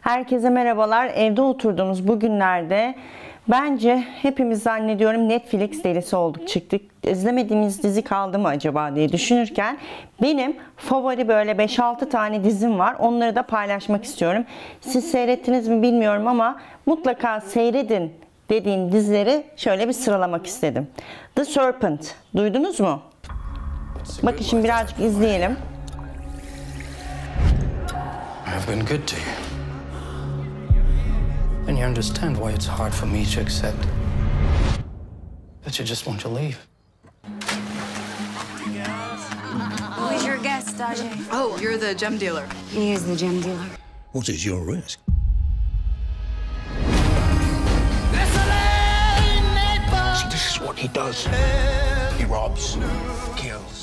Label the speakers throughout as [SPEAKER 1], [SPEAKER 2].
[SPEAKER 1] Herkese merhabalar. Evde oturduğumuz bu günlerde bence hepimiz zannediyorum Netflix delisi olduk çıktık. İzlemediğimiz dizi kaldı mı acaba diye düşünürken benim favori böyle 5-6 tane dizim var. Onları da paylaşmak istiyorum. Siz seyrettiniz mi bilmiyorum ama mutlaka seyredin dediğim dizileri şöyle bir sıralamak istedim. The Serpent. Duydunuz mu? Bakın şimdi birazcık izleyelim.
[SPEAKER 2] I've been good to you. And you understand why it's hard for me to accept that you just want to leave.
[SPEAKER 3] Who's your guest, Ajay?
[SPEAKER 4] Oh, you're the gem dealer.
[SPEAKER 3] He is the gem dealer.
[SPEAKER 5] What is your risk? See, this is what he does.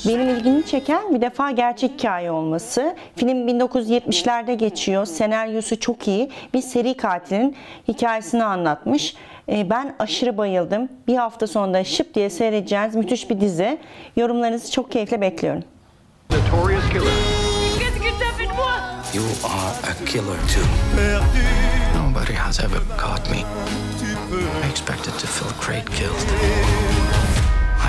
[SPEAKER 1] Benim ilgimi çeken bir defa gerçek hikaye olması. Film 1970'lerde geçiyor. Senaryosu çok iyi. Bir seri katilin hikayesini anlatmış. Ee, Ben aşırı bayıldım. Bir hafta sonunda şıp diye seyredeceğiniz müthiş bir dizi. Yorumlarınızı çok keyifle bekliyorum.
[SPEAKER 2] You are a killer too. Nobody has ever caught me. I expected to feel great guilt.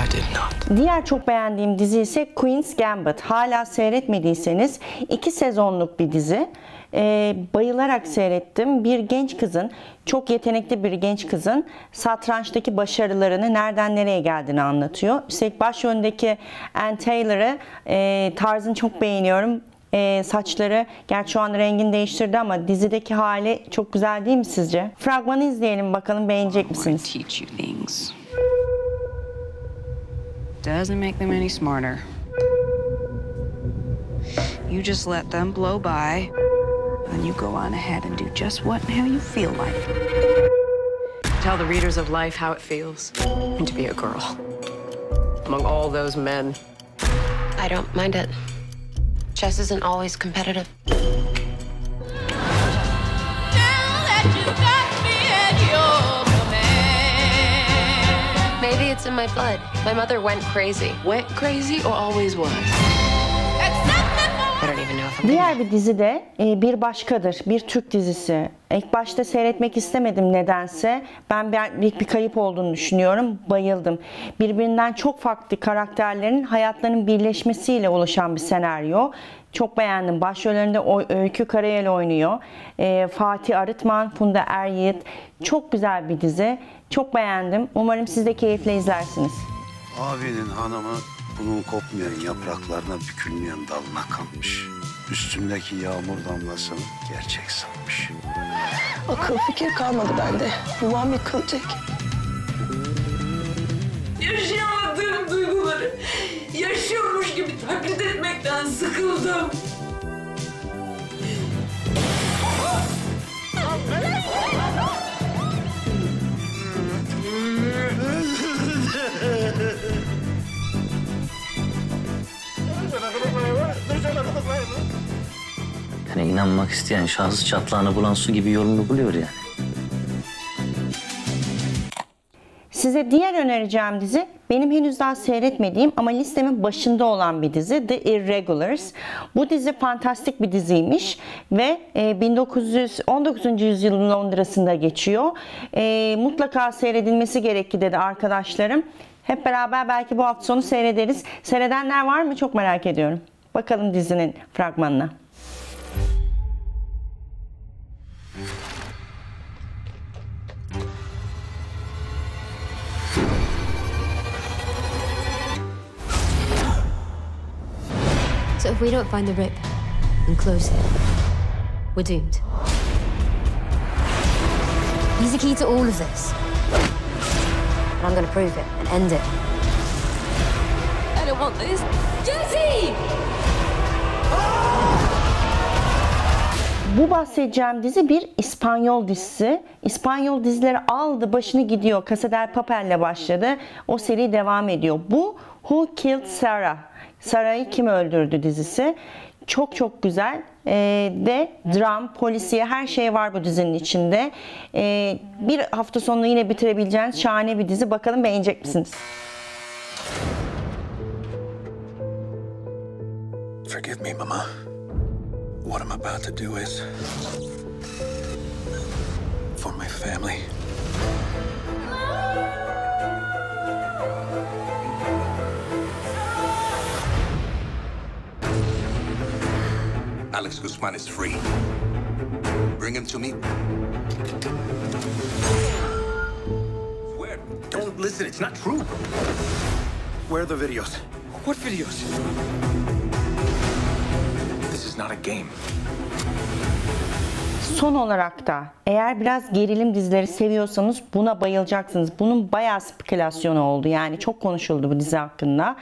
[SPEAKER 2] I did not.
[SPEAKER 1] Diğer çok beğendiğim dizi ise Queen's Gambit. Hala seyretmediyseniz iki sezonluk bir dizi. Ee, bayılarak seyrettim. Bir genç kızın, çok yetenekli bir genç kızın satrançtaki başarılarını nereden nereye geldiğini anlatıyor. Üstelik başrolündeki Anne Taylor'ı e, tarzını çok beğeniyorum. E, saçları gerçi şu an rengini değiştirdi ama dizideki hali çok güzel değil mi sizce? Fragmanı izleyelim bakalım beğenecek misiniz?
[SPEAKER 4] Doesn't make them any smarter. You just let them blow by, and you go on ahead and do just what and how you feel like.
[SPEAKER 6] Tell the readers of life how it feels and to be a girl among all those men.
[SPEAKER 7] I don't mind it. Chess isn't always competitive. It's in my blood. My mother went crazy.
[SPEAKER 6] Went crazy or always was?
[SPEAKER 1] Diğer bir dizi de e, Bir Başkadır. Bir Türk dizisi. İlk başta seyretmek istemedim nedense. Ben bir- büyük bir kayıp olduğunu düşünüyorum. Bayıldım. Birbirinden çok farklı karakterlerin hayatlarının birleşmesiyle oluşan bir senaryo. Çok beğendim. Başrollerinde Öykü Karayel oynuyor. E, Fatih Arıtman, Funda Er Yiğit. Çok güzel bir dizi. Çok beğendim. Umarım siz de keyifle izlersiniz.
[SPEAKER 8] Abinin hanımı bunun kopmayan yapraklarına bükülmeyen dalına kalmış. Üstümdeki yağmur damlasını gerçek sanmış.
[SPEAKER 9] Akıl fikir kalmadı bende. Yuvam yıkılacak.
[SPEAKER 10] Yaşayamadığım duyguları yaşıyormuş gibi taklit etmekten sıkıldım.
[SPEAKER 11] İnanmak isteyen şahıs çatlağını bulan su gibi yolunu buluyor yani.
[SPEAKER 1] Size diğer önereceğim dizi benim henüz daha seyretmediğim ama listemin başında olan bir dizi The Irregulars. Bu dizi fantastik bir diziymiş ve e, 1919. yüzyılın Londra'sında geçiyor. E, mutlaka seyredilmesi gerekli dedi arkadaşlarım. Hep beraber belki bu hafta sonu seyrederiz. Seyredenler var mı? Çok merak ediyorum. Bakalım dizinin fragmanına.
[SPEAKER 7] So if we don't find the rip and close it, we're doomed. He's the key to all of this. And I'm gonna prove it and end it. I don't want this. Jesse!
[SPEAKER 1] Bu bahsedeceğim dizi bir İspanyol dizisi. İspanyol dizileri aldı başını gidiyor. Casa del Papel'le başladı. O seri devam ediyor. Bu Who Killed Sarah? Sarah'ı kim öldürdü dizisi. Çok çok güzel. Ee, de dram, polisiye her şey var bu dizinin içinde. Ee, bir hafta sonunu yine bitirebileceğiniz şahane bir dizi. Bakalım beğenecek misiniz?
[SPEAKER 8] Forgive me, Mama. What I'm about to do is
[SPEAKER 5] For my family.
[SPEAKER 12] Alex Guzman is free. Bring him to me.
[SPEAKER 5] Where? Don't listen, it's not true. Where are the videos? What videos? This is not a game.
[SPEAKER 1] Son olarak da eğer biraz gerilim dizileri seviyorsanız buna bayılacaksınız. Bunun bayağı spekülasyonu oldu. Yani çok konuşuldu bu dizi hakkında.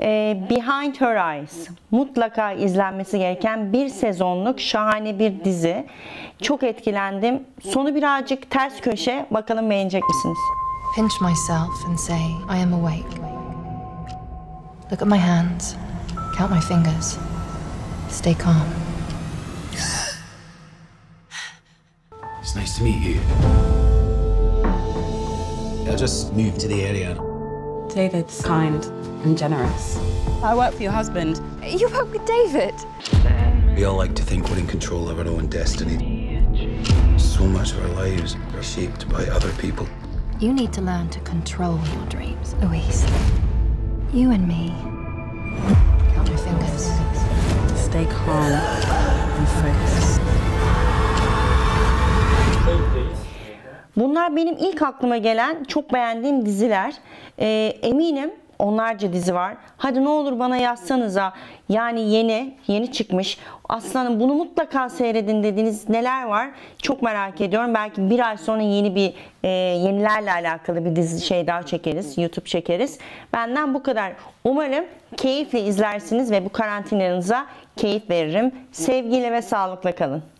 [SPEAKER 1] Ee, Behind Her Eyes. Mutlaka izlenmesi gereken bir sezonluk şahane bir dizi. Çok etkilendim. Sonu birazcık ters köşe. Bakalım beğenecek misiniz?
[SPEAKER 13] Pinch myself and say, I am awake. Look at my hands, count my fingers. Stay calm.
[SPEAKER 5] Nice to meet you. I just moved to the area.
[SPEAKER 14] David's kind and generous. I work for your husband.
[SPEAKER 13] You work with David?
[SPEAKER 5] We all like to think we're in control of our own destiny. So much of our lives are shaped by other people.
[SPEAKER 13] You need to learn to control your dreams, Louise. You and me. Count my fingers.
[SPEAKER 14] Stay calm and focused.
[SPEAKER 1] Bunlar benim ilk aklıma gelen çok beğendiğim diziler. Ee, eminim onlarca dizi var. Hadi ne olur bana yazsanıza. Yani yeni, yeni çıkmış. Aslanım bunu mutlaka seyredin dediğiniz neler var? Çok merak ediyorum. Belki bir ay sonra yeni bir e, yenilerle alakalı bir dizi şey daha çekeriz. YouTube çekeriz. Benden bu kadar. Umarım keyifle izlersiniz ve bu karantinanıza keyif veririm. Sevgiyle ve sağlıkla kalın.